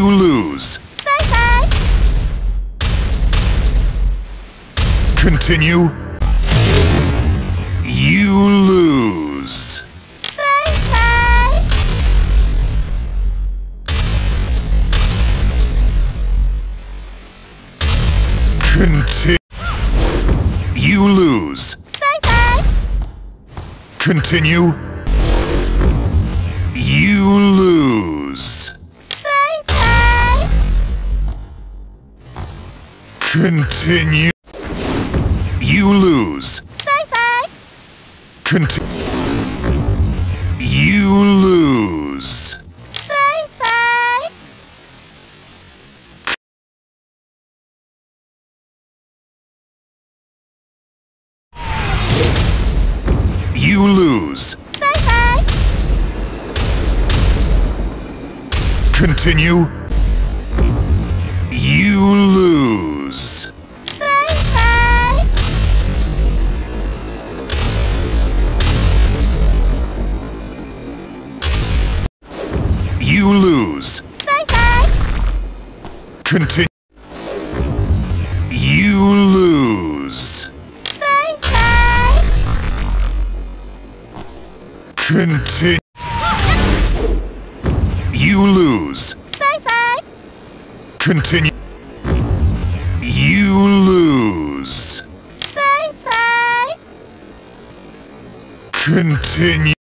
You lose. Bye bye. Continue. You lose. Bye bye. Continue. You lose. Bye bye. Continue. You lose. Continue. You lose. Bye bye. Continue. You lose. Bye bye. You lose. Bye bye. Continue. You lose. You lose. Bye bye. Continue. You lose. Bye bye. Continue. You lose. Bye bye. Continue. You lose. Bye bye. Continue.